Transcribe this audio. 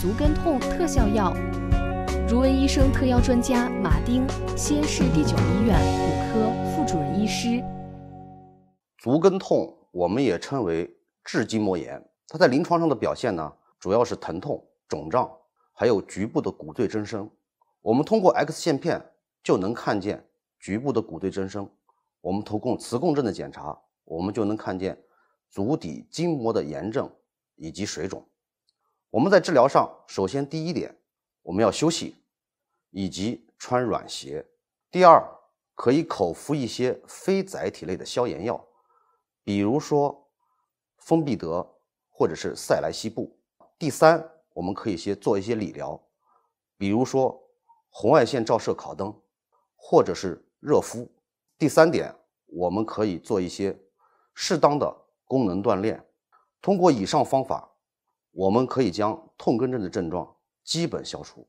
足跟痛特效药。如文医生特邀专家马丁，西安市第九医院骨科副主任医师。足跟痛我们也称为至筋膜炎，它在临床上的表现呢，主要是疼痛、肿胀，还有局部的骨赘增生。我们通过 X 线片就能看见局部的骨赘增生。我们通过磁共振的检查，我们就能看见足底筋膜的炎症以及水肿。我们在治疗上，首先第一点，我们要休息，以及穿软鞋。第二，可以口服一些非载体类的消炎药，比如说丰必得或者是塞来西布。第三，我们可以先做一些理疗，比如说红外线照射烤灯，或者是热敷。第三点，我们可以做一些适当的功能锻炼。通过以上方法。我们可以将痛根症的症状基本消除。